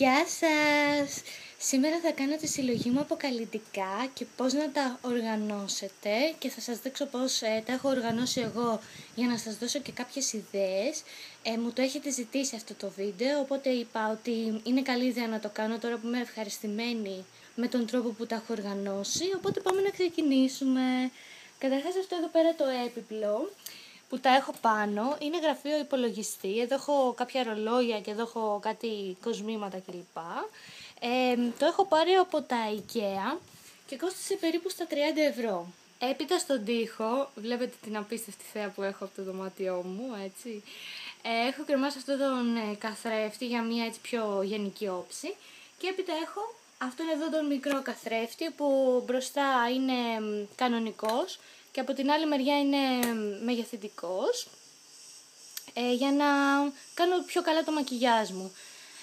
Γεια σας! Σήμερα θα κάνω τη συλλογή μου αποκαλυπτικά και πώς να τα οργανώσετε και θα σας δείξω πώς ε, τα έχω οργανώσει εγώ για να σας δώσω και κάποιες ιδέες. Ε, μου το έχετε ζητήσει αυτό το βίντεο, οπότε είπα ότι είναι καλή ιδέα να το κάνω τώρα που είμαι ευχαριστημένη με τον τρόπο που τα έχω οργανώσει, οπότε πάμε να ξεκινήσουμε. Καταρχάς αυτό εδώ πέρα το έπιπλο που τα έχω πάνω είναι γραφείο υπολογιστή. Εδώ έχω κάποια ρολόγια και εδώ έχω κάτι κοσμήματα κλπ. Ε, το έχω πάρει από τα IKEA και κόστησε περίπου στα 30 ευρώ. Έπειτα στον τοίχο, βλέπετε την απίστευτη θέα που έχω από το δωμάτιό μου, έτσι. Ε, έχω κρεμάσει αυτό τον ε, καθρέφτη για μια έτσι πιο γενική όψη. Και έπειτα έχω αυτόν εδώ τον μικρό καθρέφτη που μπροστά είναι κανονικός και από την άλλη μεριά είναι μεγεθυντικός ε, για να κάνω πιο καλά το μακιγιάζ μου.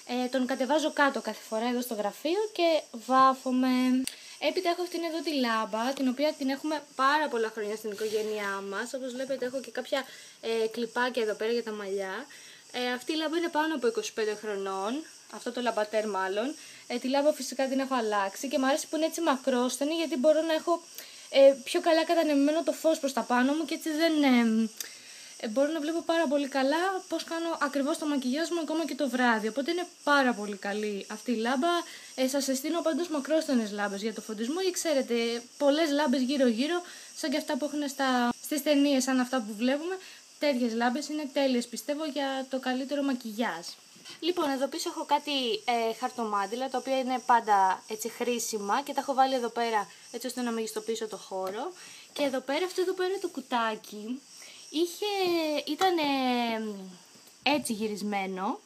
Ε, τον κατεβάζω κάτω κάθε φορά εδώ στο γραφείο και βάφομαι. Έπειτα έχω αυτήν εδώ τη λάμπα, την οποία την έχουμε πάρα πολλά χρόνια στην οικογένειά μας. Όπως βλέπετε έχω και κάποια ε, κλιπάκια εδώ πέρα για τα μαλλιά. Ε, αυτή η λάμπα είναι πάνω από 25 χρονών, αυτό το λαμπατέρ μάλλον. Ε, τη λάμπα φυσικά την έχω αλλάξει και μου αρέσει που είναι έτσι μακρόστενη γιατί μπορώ να έχω ε, πιο καλά κατανεμμένο το φως προς τα πάνω μου και έτσι δεν... Ε, ε, μπορώ να βλέπω πάρα πολύ καλά πώς κάνω ακριβώς το μακιγιάζ μου ακόμα και το βράδυ. Οπότε είναι πάρα πολύ καλή αυτή η λάμπα. Ε, σας συστήνω πάντως μακρόστενες λάμπες για το φωτισμό ή ξέρετε πολλές λάμπες γύρω γύρω σαν και αυτά που έχουν στα, στις ταινίες σαν αυτά που βλέπουμε. Τέτοιες λάμπες είναι τέλειες πιστεύω για το καλύτερο μακιγιάζ. Λοιπόν, εδώ πίσω έχω κάτι ε, χαρτομάτιλα, τα οποία είναι πάντα έτσι χρήσιμα και τα έχω βάλει εδώ πέρα έτσι ώστε να μεγιστοποιήσω το χώρο. Και εδώ πέρα, αυτό εδώ πέρα το κουτάκι, είχε, ήταν έτσι γυρισμένο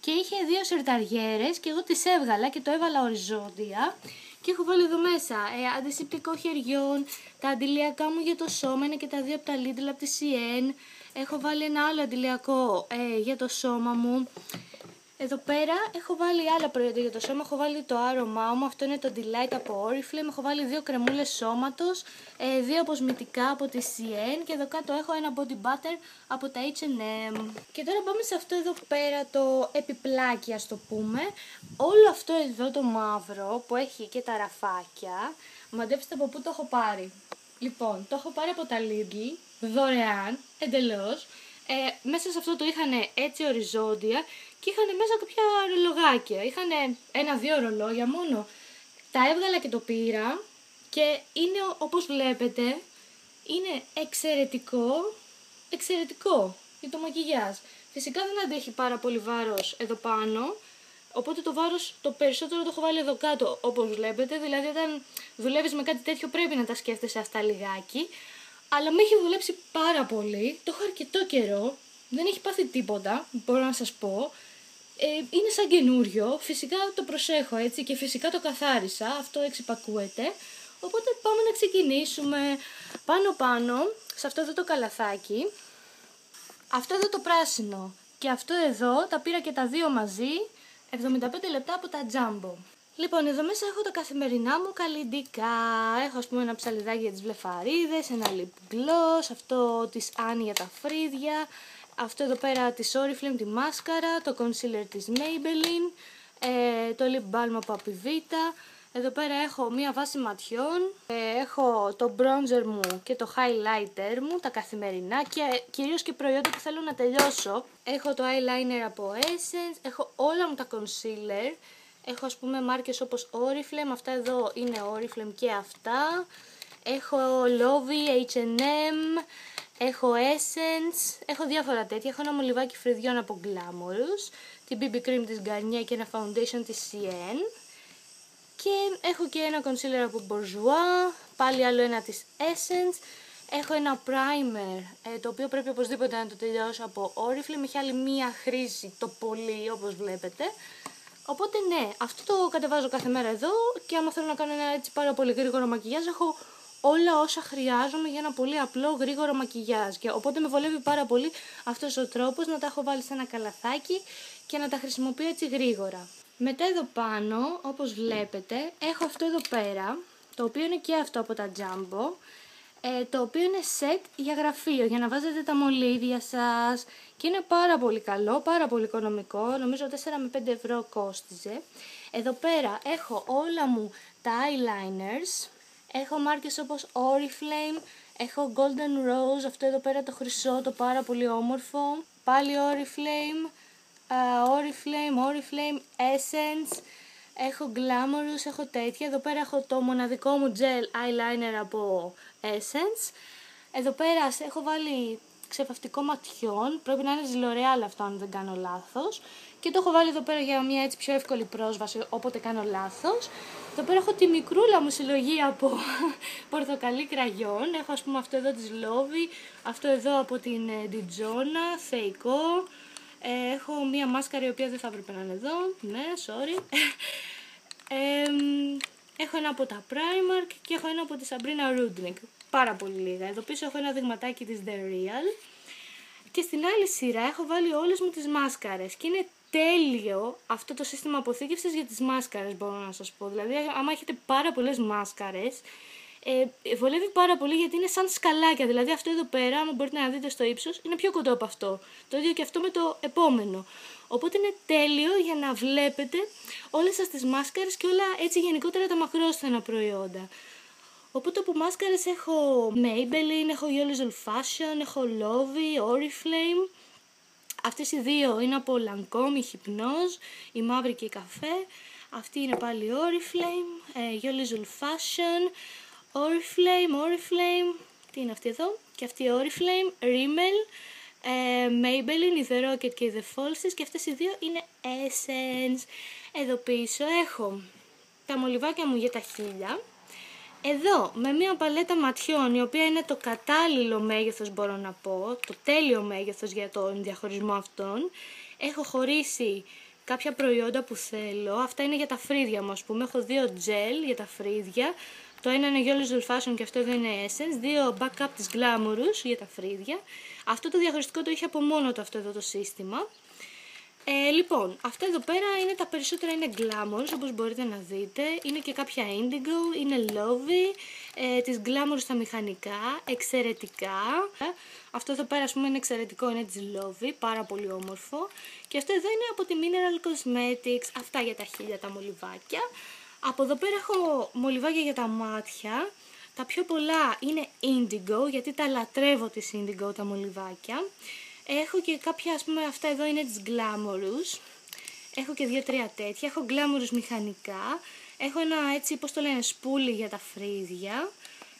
και είχε δύο σερταριέρες και εγώ τις έβγαλα και το έβαλα οριζόντια και έχω βάλει εδώ μέσα ε, αντισηπτικό χεριών, τα αντιλιακά μου για το σώμα είναι και τα δύο από τα Lidl από τη CN. Έχω βάλει ένα άλλο αντιλιακό ε, για το σώμα μου. Εδώ πέρα έχω βάλει άλλα προϊόντα για το σώμα. Έχω βάλει το άρωμά μου, αυτό είναι το Delight από Oriflame. Έχω βάλει δύο κρεμούλες σώματος, ε, δύο αποσμητικά από τη CN και εδώ κάτω έχω ένα body butter από τα H&M. Και τώρα πάμε σε αυτό εδώ πέρα το επιπλάκι ας το πούμε. Όλο αυτό εδώ το μαύρο που έχει και τα ραφάκια, μαντέψτε από πού το έχω πάρει. Λοιπόν, το έχω πάρει από τα Lidl, δωρεάν, εντελώς. Ε, μέσα σε αυτό το είχαν έτσι οριζόντια και είχαν μέσα κάποια ρολογάκια. Είχαν ένα-δύο ρολόγια μόνο. Τα έβγαλα και το πήρα και είναι όπως βλέπετε είναι εξαιρετικό, εξαιρετικό για το μακιγιάζ. Φυσικά δεν αντέχει πάρα πολύ βάρος εδώ πάνω, οπότε το βάρος το περισσότερο το έχω βάλει εδώ κάτω όπως βλέπετε, δηλαδή όταν δουλεύεις με κάτι τέτοιο πρέπει να τα σκέφτεσαι αυτά λιγάκι, αλλά με έχει δουλέψει πάρα πολύ, το έχω αρκετό καιρό, δεν έχει πάθει τίποτα, μπορώ να σας πω, ε, είναι σαν καινούριο, φυσικά το προσέχω έτσι και φυσικά το καθάρισα, αυτό εξυπακούεται. Οπότε πάμε να ξεκινήσουμε πάνω πάνω σε αυτό εδώ το καλαθάκι. Αυτό εδώ το πράσινο. Και αυτό εδώ τα πήρα και τα δύο μαζί, 75 λεπτά από τα τζάμπο. Λοιπόν, εδώ μέσα έχω τα καθημερινά μου καλλιντικά. Έχω ας πούμε ένα ψαλιδάκι για τις βλεφαρίδες, ένα lip gloss, αυτό της Άννη για τα φρύδια, αυτό εδώ πέρα της Oriflame, τη μάσκαρα, το concealer της Maybelline, ε, το lip balm από Apivita. Εδώ πέρα έχω μία βάση ματιών, ε, έχω το bronzer μου και το highlighter μου, τα καθημερινά και κυρίως και προϊόντα που θέλω να τελειώσω. Έχω το eyeliner από Essence, έχω όλα μου τα concealer, έχω ας πούμε μάρκες όπως Oriflame, αυτά εδώ είναι Oriflame και αυτά. Έχω Lovey, H&M, Έχω Essence, έχω διάφορα τέτοια. Έχω ένα μολυβάκι φρυδιών από Glamorous, την BB Cream της Garnier και ένα Foundation της CN. Και έχω και ένα concealer από Bourjois, πάλι άλλο ένα της Essence. Έχω ένα primer, ε, το οποίο πρέπει οπωσδήποτε να το τελειώσω από Oriflame. Έχει άλλη μία χρήση, το πολύ όπως βλέπετε. Οπότε ναι, αυτό το κατεβάζω κάθε μέρα εδώ και άμα θέλω να κάνω ένα έτσι πάρα πολύ γρήγορο μακιγιάζ έχω όλα όσα χρειάζομαι για ένα πολύ απλό γρήγορο μακιγιάζ. Και οπότε με βολεύει πάρα πολύ αυτός ο τρόπος να τα έχω βάλει σε ένα καλαθάκι και να τα χρησιμοποιώ έτσι γρήγορα. Μετά εδώ πάνω, όπως βλέπετε, έχω αυτό εδώ πέρα, το οποίο είναι και αυτό από τα Jumbo. ε, το οποίο είναι set για γραφείο, για να βάζετε τα μολύβια σας και είναι πάρα πολύ καλό, πάρα πολύ οικονομικό, νομίζω 4 με 5 ευρώ κόστιζε. Εδώ πέρα έχω όλα μου τα eyeliners, έχω μάρκες όπως Oriflame, έχω Golden Rose, αυτό εδώ πέρα το χρυσό, το πάρα πολύ όμορφο, πάλι Oriflame, uh, Oriflame, Oriflame Essence, έχω Glamorous, έχω τέτοια, εδώ πέρα έχω το μοναδικό μου gel eyeliner από Essence, εδώ πέρα έχω βάλει ξεφαυτικό ματιών, πρέπει να είναι της L'Oreal αυτό αν δεν κάνω λάθος. Και το έχω βάλει εδώ πέρα για μια έτσι πιο εύκολη πρόσβαση όποτε κάνω λάθος. Εδώ πέρα έχω τη μικρούλα μου συλλογή από πορτοκαλί κραγιόν. Έχω ας πούμε αυτό εδώ της Λόβι, αυτό εδώ από την Digiona, θεϊκό. Ε, έχω μια μάσκαρη η οποία δεν θα έπρεπε να είναι εδώ, ναι, sorry. Ε, έχω ένα από τα Primark και έχω ένα από τη Sabrina Rudnick πάρα πολύ λίγα. Εδώ πίσω έχω ένα δειγματάκι της The Real και στην άλλη σειρά έχω βάλει όλες μου τις μάσκαρες και είναι τέλειο αυτό το σύστημα αποθήκευσης για τις μάσκαρες μπορώ να σας πω. Δηλαδή άμα έχετε πάρα πολλές μάσκαρες ε, βολεύει πάρα πολύ γιατί είναι σαν σκαλάκια. Δηλαδή αυτό εδώ πέρα, αν μπορείτε να δείτε στο ύψος, είναι πιο κοντό από αυτό. Το ίδιο και αυτό με το επόμενο. Οπότε είναι τέλειο για να βλέπετε όλες σας τις μάσκαρες και όλα έτσι γενικότερα τα μακρόσθενα προϊόντα. Οπότε από μάσκαρες έχω Maybelline, έχω Yoli Old Fashion, έχω Lovey, Oriflame. Αυτές οι δύο είναι από Lancome, η Hypnose, η μαύρη και η καφέ. Αυτή είναι πάλι Oriflame, ε, Yoli Old Fashion, Oriflame, Oriflame, τι είναι αυτή εδώ, και αυτή η Oriflame, Rimmel, ε, Maybelline, η The Rocket και η The Falsies και αυτές οι δύο είναι Essence. Εδώ πίσω έχω τα μολυβάκια μου για τα χίλια, εδώ με μια παλέτα ματιών η οποία είναι το κατάλληλο μέγεθος μπορώ να πω, το τέλειο μέγεθος για τον διαχωρισμό αυτών, έχω χωρίσει κάποια προϊόντα που θέλω, αυτά είναι για τα φρύδια μου ας πούμε, έχω δύο gel για τα φρύδια, το ένα είναι Yoli Fashion και αυτό εδώ είναι Essence, δύο backup της Glamorous για τα φρύδια, αυτό το διαχωριστικό το είχε από μόνο το αυτό εδώ το σύστημα, ε, λοιπόν, αυτά εδώ πέρα είναι τα περισσότερα είναι glamours όπως μπορείτε να δείτε. Είναι και κάποια indigo, είναι lovey, ε, τις glamours στα μηχανικά, εξαιρετικά. Αυτό εδώ πέρα ας πούμε είναι εξαιρετικό, είναι της lovey, πάρα πολύ όμορφο. Και αυτό εδώ είναι από τη Mineral Cosmetics, αυτά για τα χίλια τα μολυβάκια. Από εδώ πέρα έχω μολυβάκια για τα μάτια. Τα πιο πολλά είναι indigo, γιατί τα λατρεύω τις indigo τα μολυβάκια. Έχω και κάποια, ας πούμε, αυτά εδώ είναι της Glamorous. Έχω και δύο-τρία τέτοια. Έχω Glamorous μηχανικά. Έχω ένα έτσι, πώς το λένε, σπούλι για τα φρύδια.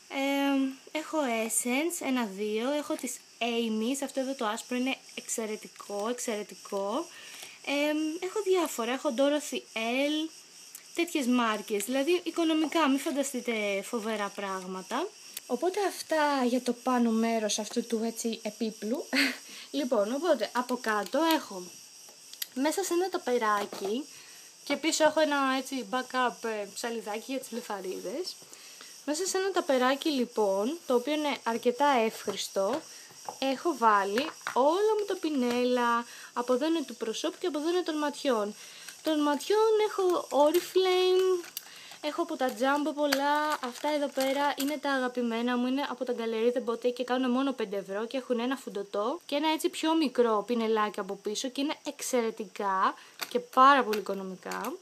Ε, έχω Essence, ένα-δύο. Έχω τις Amy's, αυτό εδώ το άσπρο είναι εξαιρετικό, εξαιρετικό. Ε, έχω διάφορα, έχω Dorothy L, τέτοιες μάρκες, δηλαδή οικονομικά, μην φανταστείτε φοβερά πράγματα. Οπότε αυτά για το πάνω μέρος αυτού του έτσι επίπλου. λοιπόν, οπότε από κάτω έχω μέσα σε ένα ταπεράκι και πίσω έχω ένα έτσι backup ε, ψαλιδάκι για τις λεφαρίδες. Μέσα σε ένα ταπεράκι λοιπόν, το οποίο είναι αρκετά εύχριστο, έχω βάλει όλα μου τα πινέλα, από εδώ είναι του προσώπου και από εδώ είναι των ματιών. Των ματιών έχω Oriflame, Έχω από τα Jumbo πολλά. Αυτά εδώ πέρα είναι τα αγαπημένα μου. Είναι από τα Galerie The Boutique και κάνουν μόνο 5 ευρώ και έχουν ένα φουντοτό και ένα έτσι πιο μικρό πινελάκι από πίσω και είναι εξαιρετικά και πάρα πολύ οικονομικά.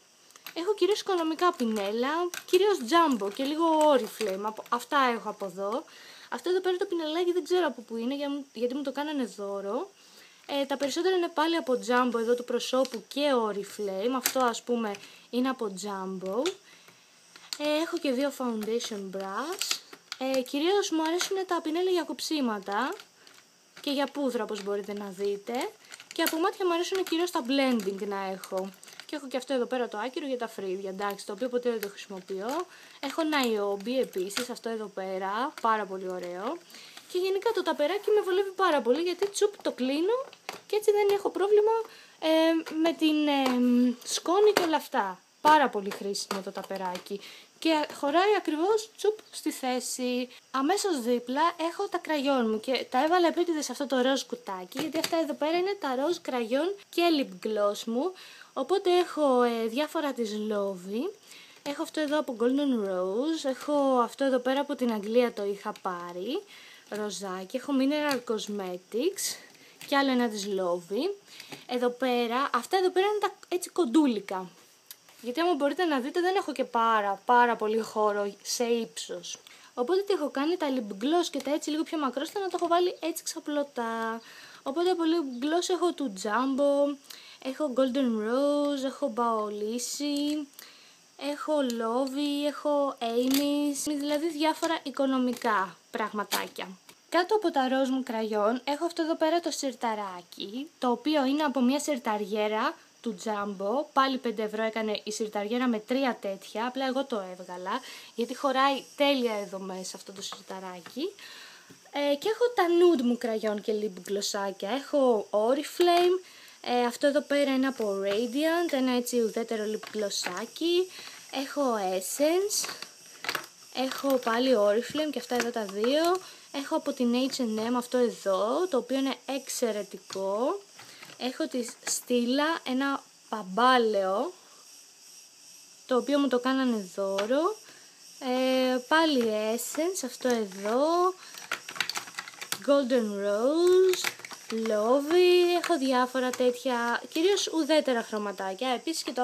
Έχω κυρίως οικονομικά πινέλα, κυρίως Jumbo και λίγο Oriflame. Αυτά έχω από εδώ. Αυτό εδώ πέρα το πινελάκι δεν ξέρω από πού είναι γιατί μου το κάνανε δώρο. Ε, τα περισσότερα είναι πάλι από Jumbo εδώ του προσώπου και Oriflame. Αυτό ας πούμε είναι από Jumbo. Ε, έχω και δύο foundation brush. Ε, κυρίως μου αρέσουν τα πινέλια για κοψίματα και για πούδρα όπως μπορείτε να δείτε. Και από μάτια μου αρέσουν κυρίως τα blending να έχω. Και έχω και αυτό εδώ πέρα το άκυρο για τα φρύδια, εντάξει, το οποίο ποτέ δεν το χρησιμοποιώ. Έχω Niobe επίσης, αυτό εδώ πέρα, πάρα πολύ ωραίο. Και γενικά το ταπεράκι με βολεύει πάρα πολύ γιατί τσουπ το κλείνω και έτσι δεν έχω πρόβλημα ε, με την ε, σκόνη και όλα αυτά. Πάρα πολύ χρήσιμο το ταπεράκι και χωράει ακριβώς τσουπ στη θέση. Αμέσως δίπλα έχω τα κραγιόν μου και τα έβαλα επίτηδες σε αυτό το ροζ κουτάκι γιατί αυτά εδώ πέρα είναι τα ροζ κραγιόν και lip gloss μου οπότε έχω ε, διάφορα της Lovey Έχω αυτό εδώ από Golden Rose, έχω αυτό εδώ πέρα από την Αγγλία το είχα πάρει, ροζάκι, έχω Mineral Cosmetics και άλλο ένα της Lovey. Εδώ πέρα, αυτά εδώ πέρα είναι τα έτσι κοντούλικα. Γιατί άμα μπορείτε να δείτε δεν έχω και πάρα πάρα πολύ χώρο σε ύψος. Οπότε τι έχω κάνει, τα lip gloss και τα έτσι λίγο πιο μακρόστα να το έχω βάλει έτσι ξαπλωτά. Οπότε από lip gloss έχω του Jumbo, έχω Golden Rose, έχω Baolisi, έχω Lovey, έχω Amy's, δηλαδή διάφορα οικονομικά πραγματάκια. Κάτω από τα ροζ μου κραγιόν έχω αυτό εδώ πέρα το σιρταράκι, το οποίο είναι από μια σιρταριέρα του Jumbo. Πάλι 5 ευρώ έκανε η σιρταριέρα με τρία τέτοια, απλά εγώ το έβγαλα, γιατί χωράει τέλεια εδώ μέσα αυτό το σιρταράκι. Ε, και έχω τα nude μου κραγιόν και lip γλωσσάκια. Έχω Oriflame, ε, αυτό εδώ πέρα είναι από Radiant, ένα έτσι ουδέτερο lip γλωσσάκι. Έχω Essence, έχω πάλι Oriflame και αυτά εδώ τα δύο. Έχω από την H&M αυτό εδώ, το οποίο είναι εξαιρετικό. Έχω τη στήλα, ένα παμπάλαιο, το οποίο μου το κάνανε δώρο. Ε, πάλι Essence, αυτό εδώ. Golden Rose, Lovey, έχω διάφορα τέτοια, κυρίως ουδέτερα χρωματάκια. Επίσης και το,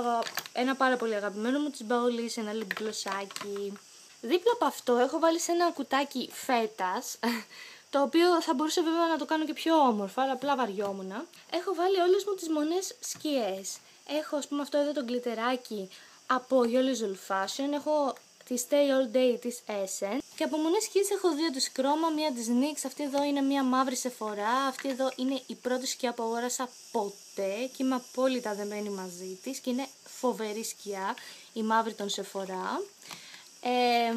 ένα πάρα πολύ αγαπημένο μου της Baolis, ένα λιμπλωσάκι. Δίπλα από αυτό έχω βάλει σε ένα κουτάκι φέτας, το οποίο θα μπορούσε βέβαια να το κάνω και πιο όμορφο, αλλά απλά βαριόμουν. Έχω βάλει όλες μου τις μονές σκιές. Έχω ας πούμε αυτό εδώ το γκλιτεράκι από Yoli Fashion, έχω τη Stay All Day της Essence και από μονές σκιές έχω δύο της Chroma, μία της NYX, αυτή εδώ είναι μία μαύρη σεφορά, αυτή εδώ είναι η πρώτη σκιά που αγόρασα ποτέ και είμαι απόλυτα δεμένη μαζί της και είναι φοβερή σκιά, η μαύρη των σεφορά. Ε,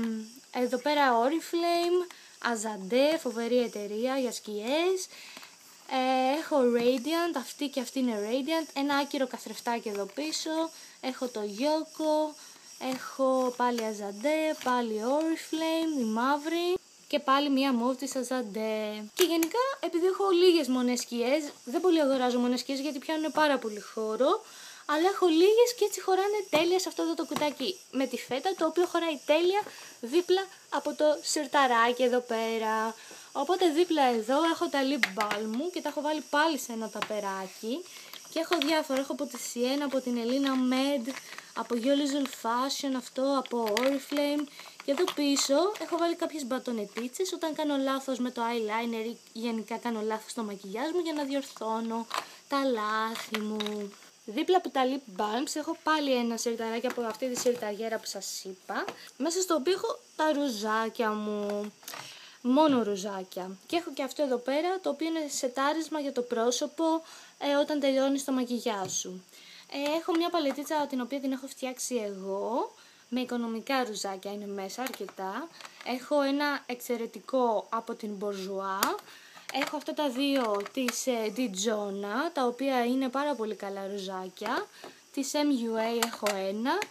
εδώ πέρα Oriflame, Azadeh, φοβερή εταιρεία για σκιές. Ε, έχω Radiant, αυτή και αυτή είναι Radiant. Ένα άκυρο καθρεφτάκι εδώ πίσω. Έχω το Yoko. Έχω πάλι Azadeh, πάλι Oriflame, η μαύρη. Και πάλι μία μόβ της Azadeh. Και γενικά, επειδή έχω λίγες μονές σκιές, δεν πολύ αγοράζω μονές σκιές γιατί πιάνουν πάρα πολύ χώρο αλλά έχω λίγες και έτσι χωράνε τέλεια σε αυτό εδώ το κουτάκι με τη φέτα, το οποίο χωράει τέλεια δίπλα από το σιρταράκι εδώ πέρα. Οπότε δίπλα εδώ έχω τα lip balm μου και τα έχω βάλει πάλι σε ένα ταπεράκι και έχω διάφορα, έχω από τη Sienna, από την Elena Med, από Yoli Fashion, αυτό από Oriflame και εδώ πίσω έχω βάλει κάποιες μπατονετίτσες όταν κάνω λάθος με το eyeliner ή γενικά κάνω λάθος στο μακιγιάζ μου για να διορθώνω τα λάθη μου. Δίπλα από τα lip balms έχω πάλι ένα σιρταράκι από αυτή τη σιρταριέρα που σας είπα. Μέσα στο οποίο έχω τα ρουζάκια μου. Μόνο ρουζάκια. Και έχω και αυτό εδώ πέρα το οποίο είναι σετάρισμα για το πρόσωπο ε, όταν τελειώνει το μακιγιά σου. Ε, έχω μια παλετίτσα την οποία την έχω φτιάξει εγώ. Με οικονομικά ρουζάκια είναι μέσα αρκετά. Έχω ένα εξαιρετικό από την Bourjois Έχω αυτά τα δύο της ε, Dijon, τα οποία είναι πάρα πολύ καλά ρουζάκια. Της MUA έχω ένα.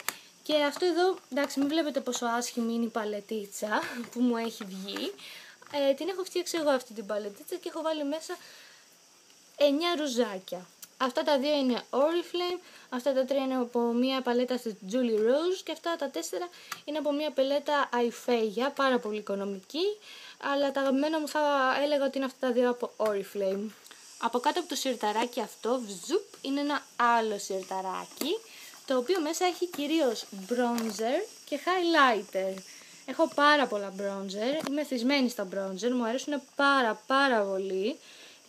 Και αυτό εδώ, εντάξει μην βλέπετε πόσο άσχημη είναι η παλετίτσα που μου έχει βγει. Ε, την έχω φτιάξει εγώ αυτή την παλετίτσα και έχω βάλει μέσα 9 ρουζάκια. Αυτά τα δύο είναι Oriflame, αυτά τα τρία είναι από μια παλέτα της Julie Rose και αυτά τα τέσσερα είναι από μια παλέτα Aifeia, πάρα πολύ οικονομική αλλά τα αγαπημένα μου θα έλεγα ότι είναι αυτά τα δύο από Oriflame. Από κάτω από το σιρταράκι αυτό, βζουπ, είναι ένα άλλο σιρταράκι, το οποίο μέσα έχει κυρίως bronzer και highlighter. Έχω πάρα πολλά bronzer, είμαι θυσμένη στα bronzer, μου αρέσουν πάρα πάρα πολύ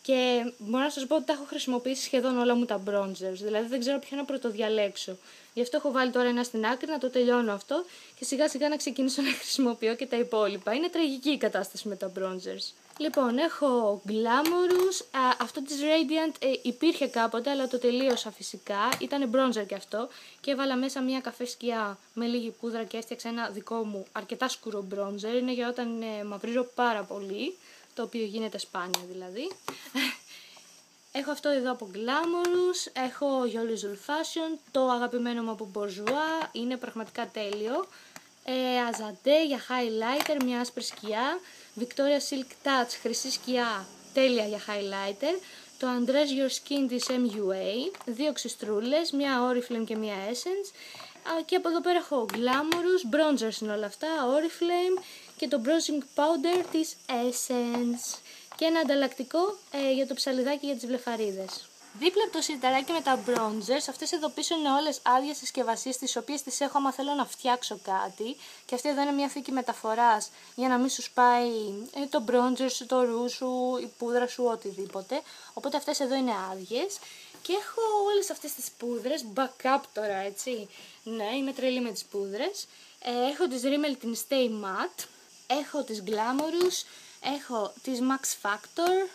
και μπορώ να σας πω ότι τα έχω χρησιμοποιήσει σχεδόν όλα μου τα bronzers, δηλαδή δεν ξέρω ποιο να πρωτοδιαλέξω. Γι' αυτό έχω βάλει τώρα ένα στην άκρη να το τελειώνω αυτό και σιγά σιγά να ξεκινήσω να χρησιμοποιώ και τα υπόλοιπα. Είναι τραγική η κατάσταση με τα bronzers. Λοιπόν, έχω Glamorous, α, αυτό της Radiant ε, υπήρχε κάποτε αλλά το τελείωσα φυσικά, ήταν bronzer και αυτό και έβαλα μέσα μια καφέ σκιά με λίγη πούδρα και έφτιαξα ένα δικό μου αρκετά σκούρο bronzer, είναι για όταν ε, μαυρίζω πάρα πολύ, το οποίο γίνεται σπάνια δηλαδή. Έχω αυτό εδώ από Glamorous, έχω Yoli Fashion, το αγαπημένο μου από Bourjois, είναι πραγματικά τέλειο. Ε, Azadeh για highlighter, μια άσπρη σκιά. Victoria Silk Touch, χρυσή σκιά, τέλεια για highlighter. Το Andres Your Skin της MUA, δύο ξυστρούλες, μια Oriflame και μια Essence. και από εδώ πέρα έχω Glamorous, Bronzers είναι όλα αυτά, Oriflame και το Bronzing Powder της Essence και ένα ανταλλακτικό ε, για το ψαλιδάκι για τις βλεφαρίδες. Δίπλα από το σιρταράκι με τα bronzers, αυτές εδώ πίσω είναι όλες άδειες συσκευασίες τις οποίες τις έχω άμα θέλω να φτιάξω κάτι. Και αυτή εδώ είναι μια θήκη μεταφοράς για να μην σου σπάει ε, το bronzer το ρου σου, η πούδρα σου, οτιδήποτε. Οπότε αυτές εδώ είναι άδειες. Και έχω όλες αυτές τις πούδρες, backup τώρα έτσι. Ναι, είμαι τρελή με τις πούδρες. Ε, έχω τις Rimmel την Stay Matte, έχω τις Glamorous, έχω τις Max Factor,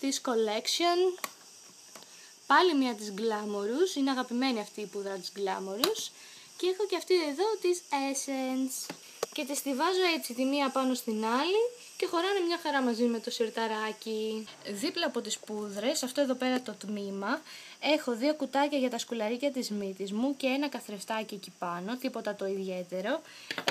τις Collection, Πάλι μια της Glamorous, είναι αγαπημένη αυτή η πούδρα της Glamorous. Και έχω και αυτή εδώ της Essence. Και τις τη βάζω έτσι τη μία πάνω στην άλλη και χωράνε μια χαρά μαζί με το σιρταράκι. Δίπλα από τις πούδρες, αυτό εδώ πέρα το τμήμα, έχω δύο κουτάκια για τα σκουλαρίκια της μύτης μου και ένα καθρεφτάκι εκεί πάνω, τίποτα το ιδιαίτερο.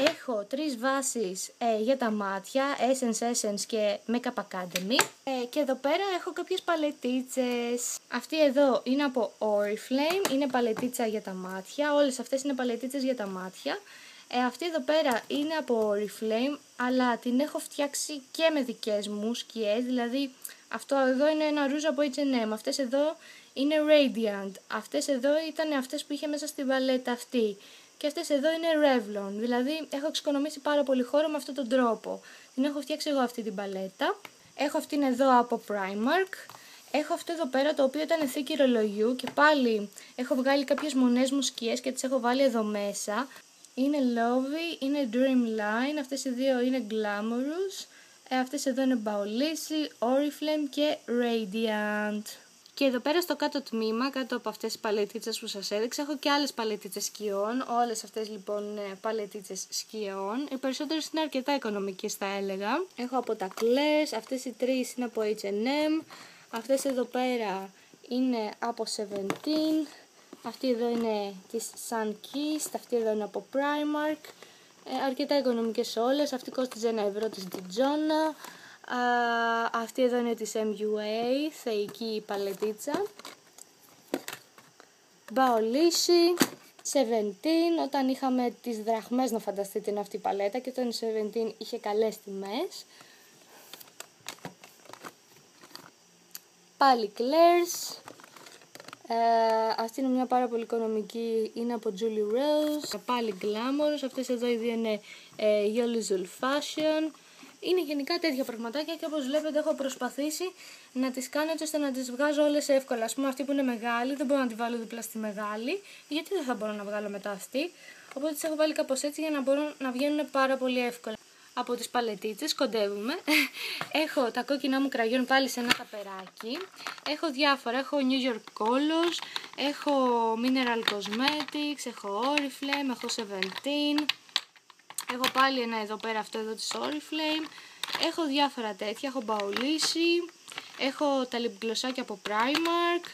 Έχω τρεις βάσεις ε, για τα μάτια, Essence Essence και Makeup Academy. Ε, και εδώ πέρα έχω κάποιες παλετίτσες. Αυτή εδώ είναι από Oriflame, είναι παλετίτσα για τα μάτια, όλες αυτές είναι παλετίτσες για τα μάτια. Ε, αυτή εδώ πέρα είναι από Oriflame, αλλά την έχω φτιάξει και με δικές μου σκιές, δηλαδή αυτό εδώ είναι ένα ρούζ από H&M, αυτές εδώ είναι Radiant, αυτές εδώ ήταν αυτές που είχε μέσα στη βαλέτα αυτή. Και αυτές εδώ είναι Revlon, δηλαδή έχω εξοικονομήσει πάρα πολύ χώρο με αυτόν τον τρόπο. Την έχω φτιάξει εγώ αυτή την παλέτα, έχω αυτήν εδώ από Primark, Έχω αυτό εδώ πέρα το οποίο ήταν θήκη ρολογιού και πάλι έχω βγάλει κάποιες μονές μου σκιές και τις έχω βάλει εδώ μέσα. Είναι Lovey, είναι Dreamline, αυτές οι δύο είναι Glamorous, ε, αυτές εδώ είναι Baolisi, Oriflame και Radiant. Και εδώ πέρα στο κάτω τμήμα, κάτω από αυτές τις παλετίτσες που σας έδειξα, έχω και άλλες παλετίτσες σκιών. Όλες αυτές λοιπόν είναι παλετίτσες σκιών. Οι περισσότερες είναι αρκετά οικονομικές θα έλεγα. Έχω από τα Claire's, αυτές οι τρεις είναι από H&M. Αυτές εδώ πέρα είναι από 17. Αυτή εδώ είναι της Sunkist, αυτή εδώ είναι από Primark. Ε, αρκετά οικονομικές όλες. Αυτή κόστιζε ένα ευρώ της Dijona. Αυτή εδώ είναι της MUA, θεϊκή παλετίτσα. Μπαολίσι, 17, όταν είχαμε τις δραχμές να φανταστείτε είναι αυτή η παλέτα και όταν η 17 είχε καλές τιμές. Πάλι Claire's, ε, αυτή είναι μια πάρα πολύ οικονομική, είναι από Julie Rose, πάλι Glamorous, αυτές εδώ οι δύο είναι ε, Yellow Fashion. Είναι γενικά τέτοια πραγματάκια και όπως βλέπετε έχω προσπαθήσει να τις κάνω έτσι ώστε να τις βγάζω όλες εύκολα. Ας πούμε αυτή που είναι μεγάλη δεν μπορώ να τη βάλω δίπλα στη μεγάλη, γιατί δεν θα μπορώ να βγάλω μετά αυτή; Οπότε τις έχω βάλει κάπως έτσι για να μπορούν να βγαίνουν πάρα πολύ εύκολα από τις παλετίτσες, κοντεύουμε. έχω τα κόκκινά μου κραγιόν πάλι σε ένα ταπεράκι. Έχω διάφορα, έχω New York Colors, έχω Mineral Cosmetics, έχω Oriflame, έχω Seventeen. Έχω πάλι ένα εδώ πέρα αυτό εδώ της Oriflame. Έχω διάφορα τέτοια, έχω Baolisi, έχω τα λιπγλωσσάκια από Primark.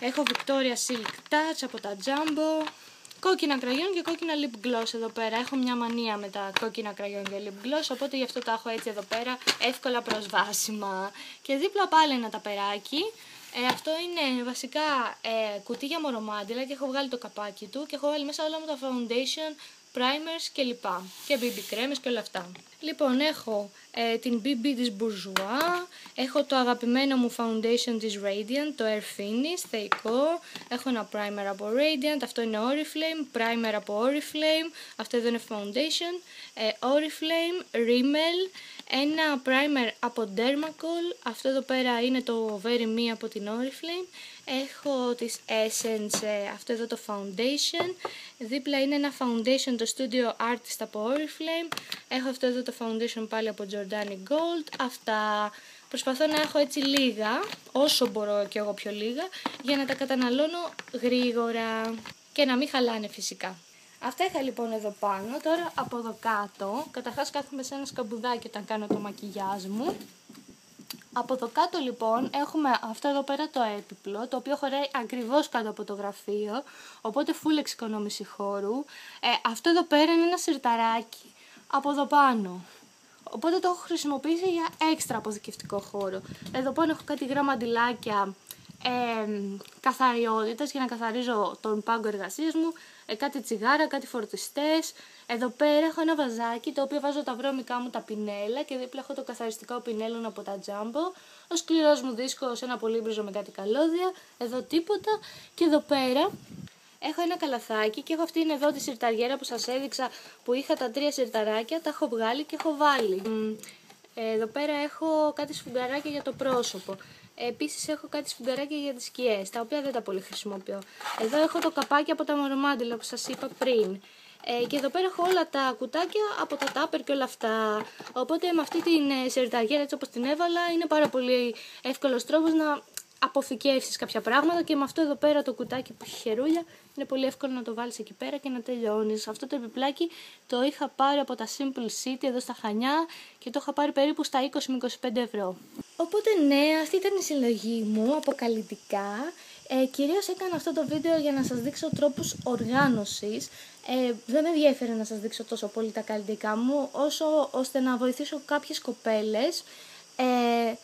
Έχω Victoria Silk Touch από τα Jumbo κόκκινα κραγιόν και κόκκινα lip gloss εδώ πέρα. Έχω μια μανία με τα κόκκινα κραγιόν και lip gloss, οπότε γι' αυτό τα έχω έτσι εδώ πέρα εύκολα προσβάσιμα. Και δίπλα πάλι ένα ταπεράκι. Ε, αυτό είναι βασικά ε, κουτί για μορομάντιλα και έχω βγάλει το καπάκι του και έχω βάλει μέσα όλα μου τα foundation, primers και λοιπά. Και BB κρέμες και όλα αυτά. Λοιπόν, έχω ε, την BB της Bourjois, έχω το αγαπημένο μου foundation της Radiant, το Air Finish, θεϊκό, έχω ένα primer από Radiant, αυτό είναι Oriflame, primer από Oriflame, αυτό εδώ είναι foundation, ε, Oriflame, Rimmel, ένα primer από Dermacol, αυτό εδώ πέρα είναι το Very Me από την Oriflame, έχω της Essence, ε, αυτό εδώ το foundation, δίπλα είναι ένα foundation το Studio Artist από Oriflame, έχω αυτό εδώ το foundation πάλι από Giordani Gold, αυτά. Προσπαθώ να έχω έτσι λίγα, όσο μπορώ και εγώ πιο λίγα, για να τα καταναλώνω γρήγορα και να μην χαλάνε φυσικά. Αυτά είχα λοιπόν εδώ πάνω. Τώρα από εδώ κάτω, καταρχάς κάθομαι σε ένα σκαμπουδάκι όταν κάνω το μακιγιάζ μου. Από εδώ κάτω λοιπόν έχουμε αυτό εδώ πέρα το έπιπλο, το οποίο χωράει ακριβώς κάτω από το γραφείο, οπότε full εξοικονόμηση χώρου. Ε, αυτό εδώ πέρα είναι ένα σιρταράκι από εδώ πάνω. Οπότε το έχω χρησιμοποιήσει για έξτρα αποθηκευτικό χώρο. Εδώ πάνω έχω κάτι γραμμαντιλάκια ε, καθαριότητας για να καθαρίζω τον πάγκο εργασίας μου, ε, κάτι τσιγάρα, κάτι φορτιστές. Εδώ πέρα έχω ένα βαζάκι το οποίο βάζω τα βρώμικά μου τα πινέλα και δίπλα έχω το καθαριστικό πινέλο από τα τζάμπο. Ο σκληρός μου δίσκος, ένα πολύμπριζο με κάτι καλώδια, εδώ τίποτα και εδώ πέρα έχω ένα καλαθάκι και έχω αυτήν εδώ τη σιρταριέρα που σας έδειξα που είχα τα τρία σιρταράκια, τα έχω βγάλει και έχω βάλει. Εδώ πέρα έχω κάτι σφουγγαράκια για το πρόσωπο. Επίσης έχω κάτι σφουγγαράκια για τις σκιές, τα οποία δεν τα πολύ χρησιμοποιώ. Εδώ έχω το καπάκι από τα μορομάντιλα που σας είπα πριν. Ε, και εδώ πέρα έχω όλα τα κουτάκια από τα τάπερ και όλα αυτά. Οπότε με αυτή την ε, σερταγέρα έτσι όπως την έβαλα είναι πάρα πολύ εύκολος τρόπος να αποθηκεύσεις κάποια πράγματα και με αυτό εδώ πέρα το κουτάκι που έχει χερούλια είναι πολύ εύκολο να το βάλεις εκεί πέρα και να τελειώνεις. Αυτό το επιπλάκι το είχα πάρει από τα Simple City εδώ στα Χανιά και το είχα πάρει περίπου στα 20 με 25 ευρώ. Οπότε ναι, αυτή ήταν η συλλογή μου αποκαλυπτικά. Ε, κυρίως έκανα αυτό το βίντεο για να σας δείξω τρόπους οργάνωσης. Ε, δεν με ενδιαφέρει να σας δείξω τόσο πολύ τα καλλιτικά μου, όσο ώστε να βοηθήσω κάποιες κοπέλες ε,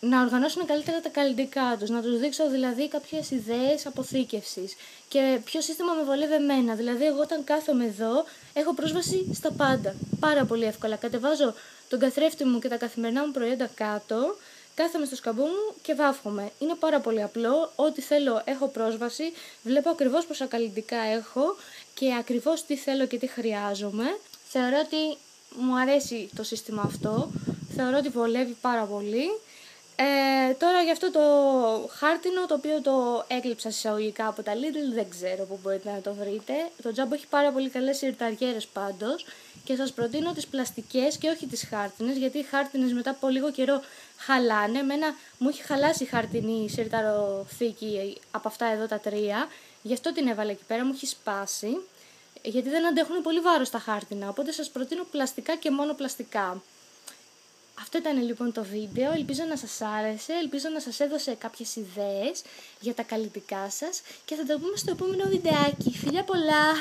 να οργανώσουν καλύτερα τα καλλιτικά τους, να τους δείξω δηλαδή κάποιες ιδέες αποθήκευσης και ποιο σύστημα με βολεύει εμένα. Δηλαδή εγώ όταν κάθομαι εδώ έχω πρόσβαση στα πάντα, πάρα πολύ εύκολα. Κατεβάζω τον καθρέφτη μου και τα καθημερινά μου προϊόντα κάτω, κάθομαι στο σκαμπό μου και βάφομαι. Είναι πάρα πολύ απλό, ό,τι θέλω έχω πρόσβαση, βλέπω ακριβώς πόσα καλλιτικά έχω και ακριβώς τι θέλω και τι χρειάζομαι. Θεωρώ ότι μου αρέσει το σύστημα αυτό, θεωρώ ότι βολεύει πάρα πολύ ε, τώρα για αυτό το χάρτινο το οποίο το έκλειψα εισαγωγικά από τα Lidl δεν ξέρω που μπορείτε να το βρείτε. Το τζάμπο έχει πάρα πολύ καλές σιρταριέρες πάντως και σας προτείνω τις πλαστικές και όχι τις χάρτινες γιατί οι χάρτινες μετά από λίγο καιρό χαλάνε. Εμένα μου έχει χαλάσει η χαρτινή σιρταροθήκη από αυτά εδώ τα τρία γι' αυτό την έβαλα εκεί πέρα, μου έχει σπάσει γιατί δεν αντέχουν πολύ βάρος τα χάρτινα οπότε σας προτείνω πλαστικά και μόνο πλαστικά. Αυτό ήταν λοιπόν το βίντεο, ελπίζω να σας άρεσε, ελπίζω να σας έδωσε κάποιες ιδέες για τα καλλιτικά σας και θα το πούμε στο επόμενο βιντεάκι. Φιλιά πολλά!